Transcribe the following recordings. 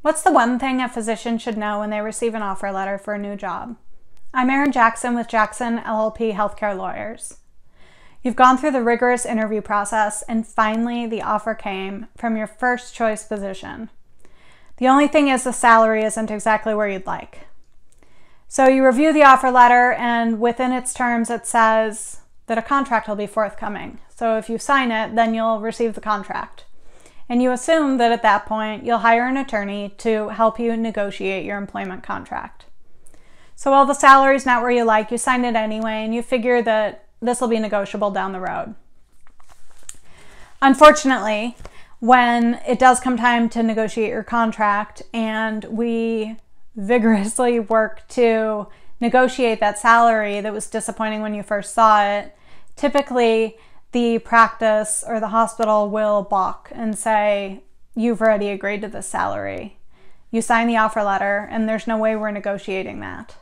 What's the one thing a physician should know when they receive an offer letter for a new job? I'm Erin Jackson with Jackson LLP Healthcare Lawyers. You've gone through the rigorous interview process and finally the offer came from your first choice position. The only thing is the salary isn't exactly where you'd like. So you review the offer letter and within its terms it says that a contract will be forthcoming. So if you sign it, then you'll receive the contract and you assume that at that point you'll hire an attorney to help you negotiate your employment contract. So while the salary's not where you like, you sign it anyway and you figure that this will be negotiable down the road. Unfortunately, when it does come time to negotiate your contract and we vigorously work to negotiate that salary that was disappointing when you first saw it, typically the practice or the hospital will balk and say, You've already agreed to this salary. You sign the offer letter, and there's no way we're negotiating that.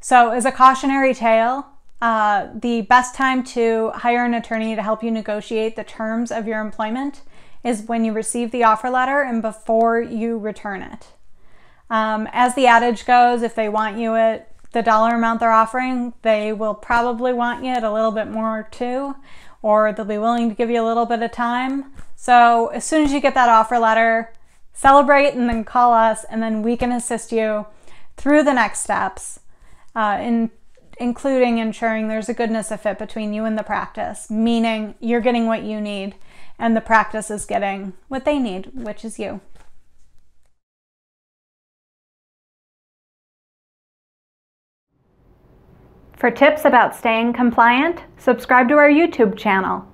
So, as a cautionary tale, uh, the best time to hire an attorney to help you negotiate the terms of your employment is when you receive the offer letter and before you return it. Um, as the adage goes, if they want you at the dollar amount they're offering, they will probably want you at a little bit more too or they'll be willing to give you a little bit of time. So as soon as you get that offer letter, celebrate and then call us, and then we can assist you through the next steps, uh, in, including ensuring there's a goodness of fit between you and the practice, meaning you're getting what you need and the practice is getting what they need, which is you. For tips about staying compliant, subscribe to our YouTube channel.